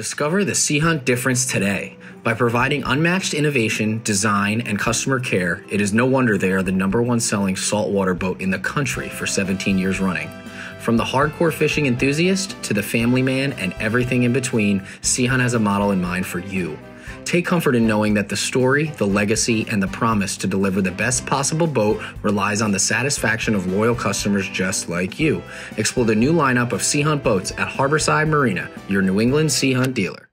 Discover the Sea Hunt difference today. By providing unmatched innovation, design, and customer care, it is no wonder they are the number one selling saltwater boat in the country for 17 years running. From the hardcore fishing enthusiast to the family man and everything in between, Hunt has a model in mind for you. Take comfort in knowing that the story, the legacy, and the promise to deliver the best possible boat relies on the satisfaction of loyal customers just like you. Explore the new lineup of Sea Hunt boats at Harborside Marina, your New England Sea Hunt dealer.